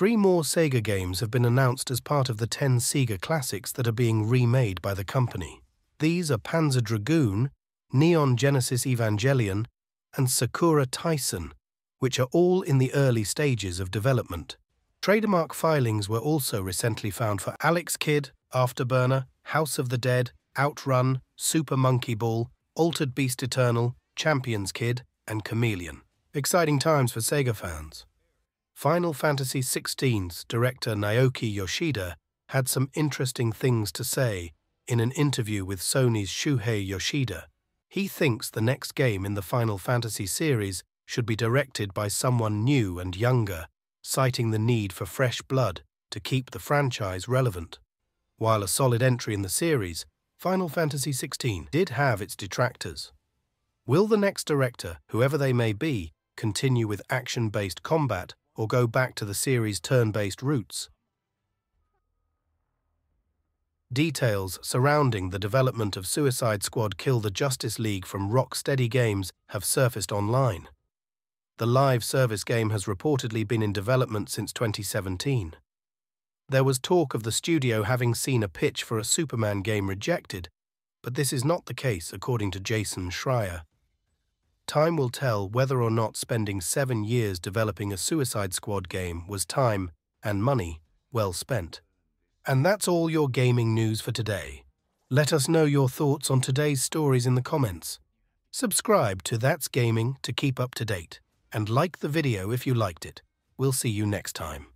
Three more Sega games have been announced as part of the 10 Sega classics that are being remade by the company. These are Panzer Dragoon, Neon Genesis Evangelion, and Sakura Taisen, which are all in the early stages of development. Trademark filings were also recently found for Alex Kidd, Afterburner, House of the Dead, Outrun, Super Monkey Ball, Altered Beast Eternal, Champions Kid, and Chameleon. Exciting times for Sega fans. Final Fantasy XVI's director Naoki Yoshida had some interesting things to say in an interview with Sony's Shuhei Yoshida. He thinks the next game in the Final Fantasy series should be directed by someone new and younger, citing the need for fresh blood to keep the franchise relevant. While a solid entry in the series, Final Fantasy XVI did have its detractors. Will the next director, whoever they may be, continue with action-based combat or go back to the series' turn-based roots. Details surrounding the development of Suicide Squad Kill the Justice League from Rocksteady Games have surfaced online. The live service game has reportedly been in development since 2017. There was talk of the studio having seen a pitch for a Superman game rejected, but this is not the case according to Jason Schreier. Time will tell whether or not spending seven years developing a Suicide Squad game was time and money well spent. And that's all your gaming news for today. Let us know your thoughts on today's stories in the comments. Subscribe to That's Gaming to keep up to date, and like the video if you liked it. We'll see you next time.